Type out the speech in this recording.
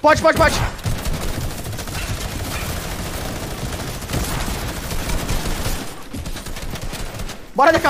Pode, pode, pode. Bora, DK,